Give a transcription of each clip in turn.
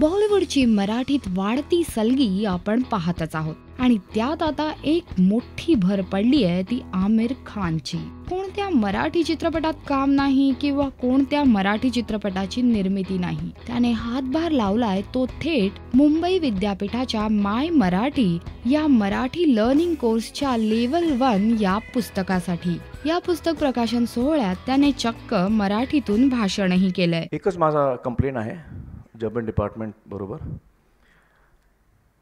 बॉलिवूडची मराठीत वाढती सलगी आपण पाहतच आहोत. आणि त्यात आता एक मोठी भर पडली आहे ती आमिर खानची. कोणत्या मराठी चित्रपटात काम नाही किंवा कोणत्या मराठी चित्रपटाची निर्मिती नाही? त्याने हातभार लावलाय तो थेट मुंबई विद्यापीठाच्या माय मराठी या मराठी लर्निंग कोर्सच्या लेवल वन या पुस्तकासाठी. या पुस्तक प्रकाशन सोहळ्यात त्याने चक्क मराठीतून भाषणही केलंय. एकच माझा कंप्लेन आहे. जबन डिपार्टमेंट बरोबर?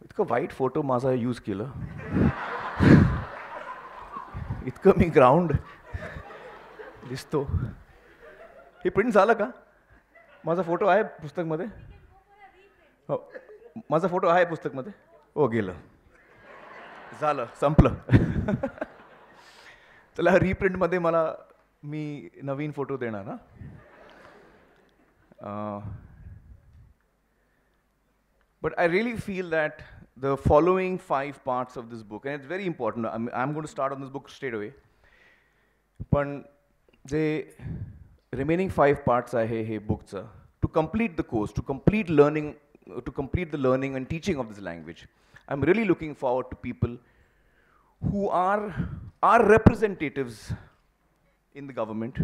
इतकं वाईट फ़ोटो माझा यूज़ केलं. इतकं मी ग्राउंड दिसतो. हे प्रिंट झालं का? माझा फ़ोटो आहे पुस्तकमध्ये? हो. माझा फ़ोटो आहे पुस्तकमध्ये? हो, गेलं. झालं, संपलं. त्याला रिप्रिंटमध्ये मला मी नवीन फ़ोटो देणार ना But I really feel that the following five parts of this book, and it's very important, I'm, I'm going to start on this book straight away. But the remaining five parts are here. hey, to complete the course, to complete learning, to complete the learning and teaching of this language. I'm really looking forward to people who are our representatives in the government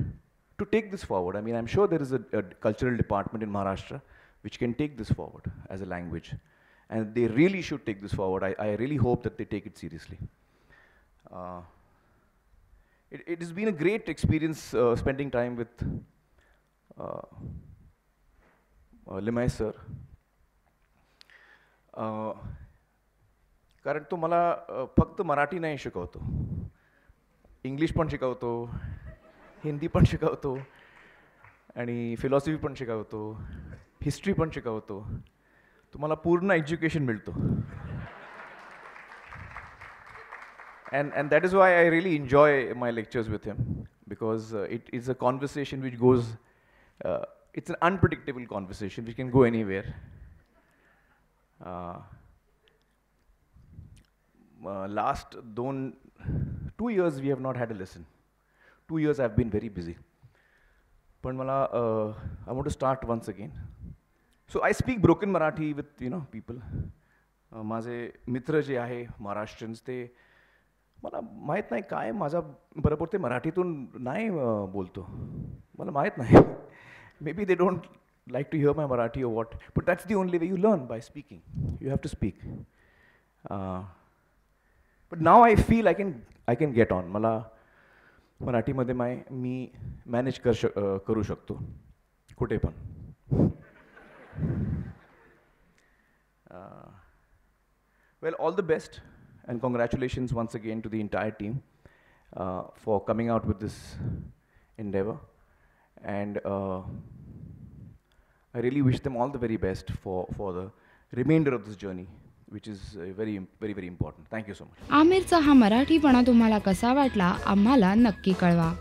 to take this forward. I mean, I'm sure there is a, a cultural department in Maharashtra which can take this forward as a language. And they really should take this forward. I, I really hope that they take it seriously. Uh, it, it, has been a great experience uh, spending time with uh, uh Limaye sir. Uh, कारण तो मला uh, फक्त मराठी नाही शिकवतो English पण शिकवतो हिंदी पण शिकवतो आणि फिलॉसॉफी पण शिकवतो हिस्ट्री पण शिकवतो तुम्हाला पूर्ण एज्युकेशन मिळतो and and that is why I really enjoy my lectures with him because uh, it is a conversation which goes. Uh, it's an unpredictable conversation which can go anywhere. Uh, uh, last don't two years we have not had a lesson. Two years I've been very busy. पण मला I want to start once again So I speak broken Marathi with you know people माझे मित्र जे आहे महाराष्ट्रीयन्स ते मला माहीत नाही काय माझा बरोबर ते मराठीतून नाही बोलतो. मला माहीत नाही. Maybe they don't like to hear my Marathi oh what but that's the only way you learn by speaking you have to speak but now I feel I can I can get on मला मराठीमध्ये my me manage कर श करू शकतो. कुठे पण. Well, all the best and congratulations once again to the entire team uh, for coming out with this endeavor. And uh, I really wish them all the very best for, for the remainder of this journey, which is uh, very, very, very important. Thank you so much. आमिरचा हा मराठीपणा तुम्हाला कसा वाटला आम्हाला नक्की कळवा